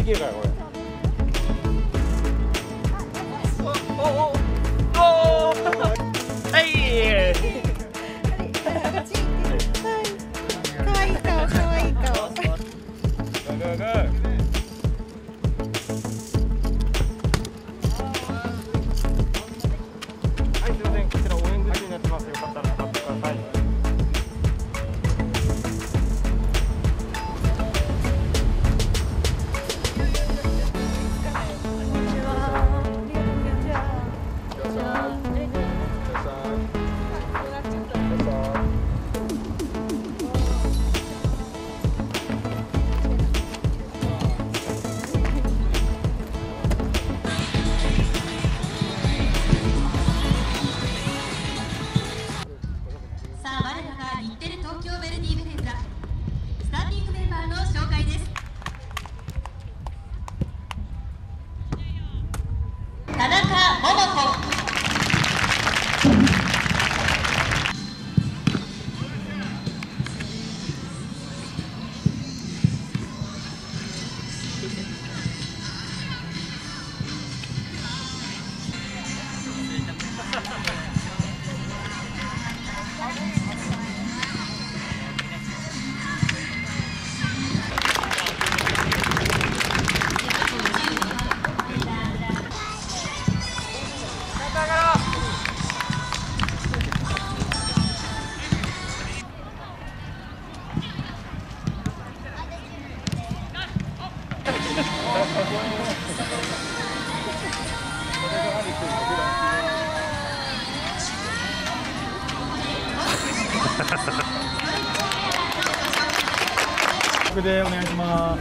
이게왜그 래? 僕でお願いします。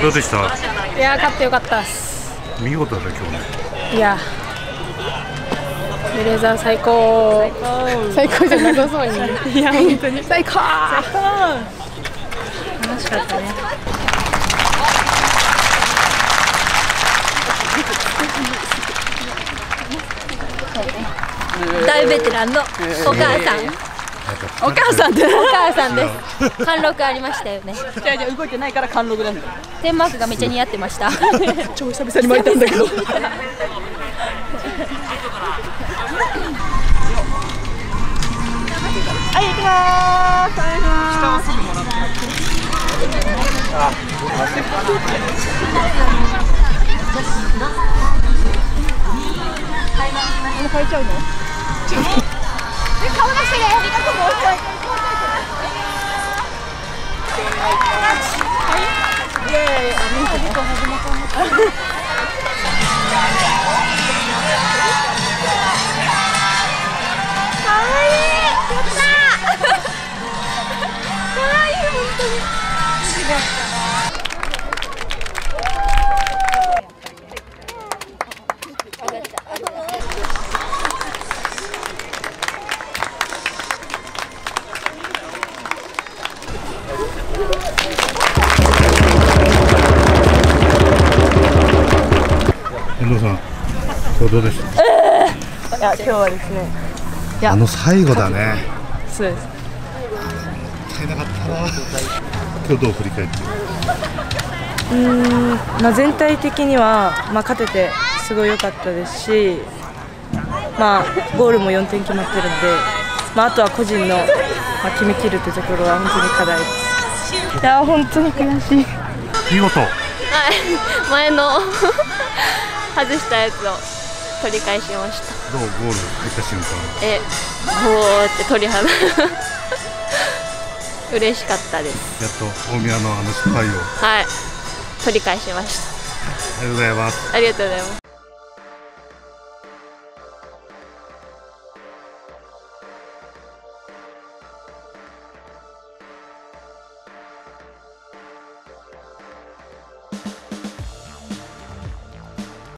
どうでした？いや勝ってよかったっす。見事だね今日ね。いや。ベレーザー最高。最高じゃなさそうに。いや本当に。最高最高。楽しかったね。大ベテランのお母さん、お母さんってお母さんです。貫禄ありましたよね。じゃじゃ動いてないから貫禄なんだデンマークがめっちゃ似合ってました。超久々に巻いたんだけど遠どうでしたいや今日はですね。あの最後だね。そうです。もったいなかったな。今日どう振り返ってまあ、全体的には、まあ、勝ててすごい良かったですし、まあ、ゴールも4点決まってるんで、まあ、あとは個人の、まあ、決めきるってところは本当に課題です。いや本当に悔しい。見事。前の 外したやつを取り返しました。どうゴール入った瞬間。えほーって鳥肌。嬉しかったです。やっと大宮のあの失敗を。はい。取り返しました。ありがとうございます。ありがとうございます